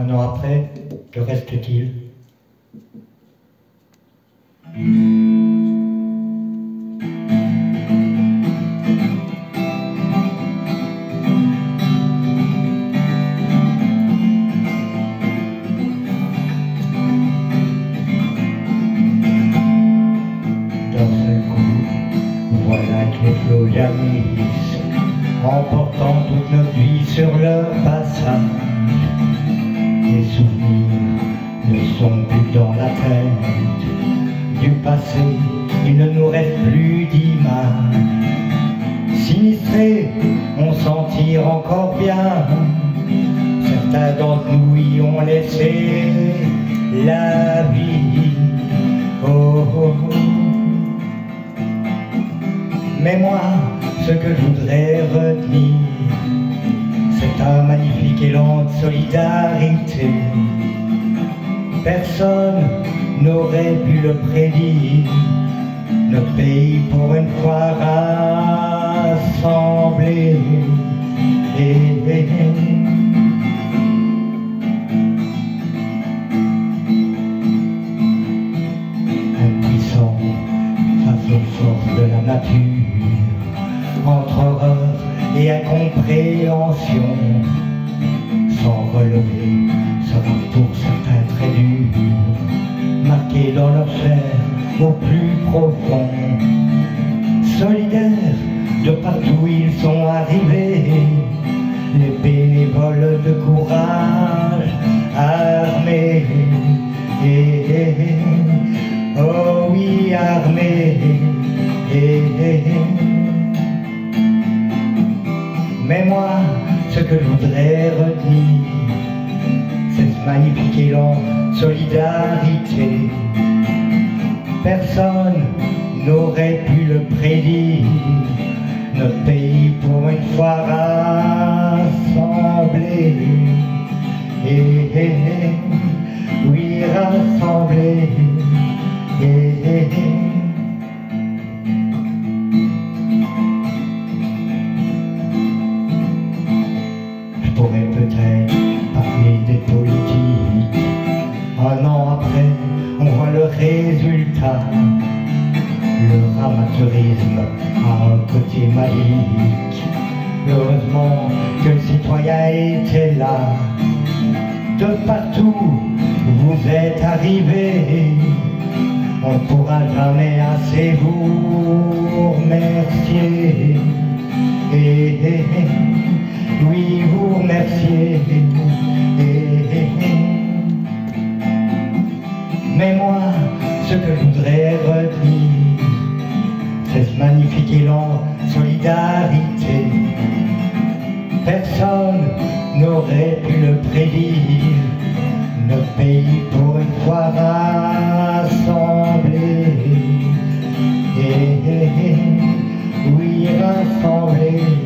Un an après, que reste-t-il Voilà que les flots jaillissent, emportant toute notre vie sur leur passage. Les souvenirs ne sont plus dans la tête du passé, il ne nous reste plus d'image. Sinistrés, on s'en tire encore bien. Certains d'entre nous y ont laissé la vie. oh. oh, oh. Mais moi, ce que je voudrais retenir, c'est un magnifique élan de solidarité. Personne n'aurait pu le prédire, notre pays pour une fois rassemblé. Et, et. Impuissant face aux forces de la nature, entre et incompréhension, sans relever, sera pour certains très dur, marqué dans leur chair au plus profond. Solidaires de partout ils sont arrivés, les bénévoles de courage armés. Et, et, et, oh oui, armés. Et. Mais moi, ce que je voudrais retenir, c'est ce magnifique élan solidarité. Personne n'aurait pu le prédire, notre pays pour une fois rassemblé. Et, et, et, oui, rassemblé. Amateurisme un côté magique. Heureusement que le citoyen était là. De partout, vous êtes arrivés. On ne pourra jamais assez vous remercier. Et, et, et, oui, vous remercier. Et. Mais moi, ce que je voudrais retenir, c'est ce magnifique de solidarité. Personne n'aurait pu le prédire, notre pays pour une fois rassemblé. Et, et, et, oui, rassemblé.